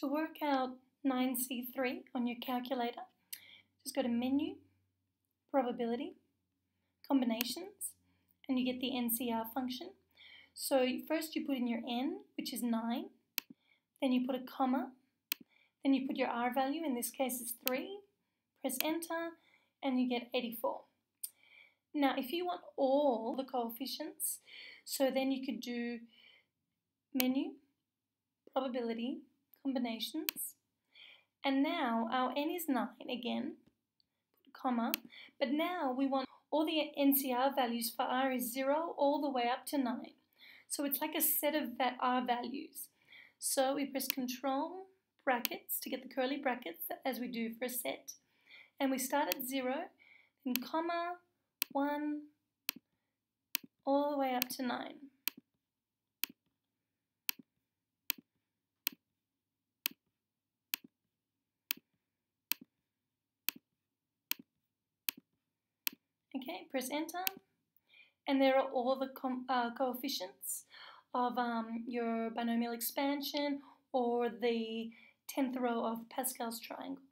To work out 9C3 on your calculator, just go to Menu, Probability, Combinations, and you get the NCR function. So first you put in your n, which is 9, then you put a comma, then you put your r value, in this case it's 3, press enter, and you get 84. Now if you want all the coefficients, so then you could do menu, probability, combinations, and now our n is 9 again, comma, but now we want all the NCR values for r is 0 all the way up to 9. So it's like a set of r values. So we press control brackets to get the curly brackets as we do for a set. And we start at 0, then comma, 1, all the way up to 9. Okay, press enter. And there are all the uh, coefficients of um, your binomial expansion or the 10th row of Pascal's triangle.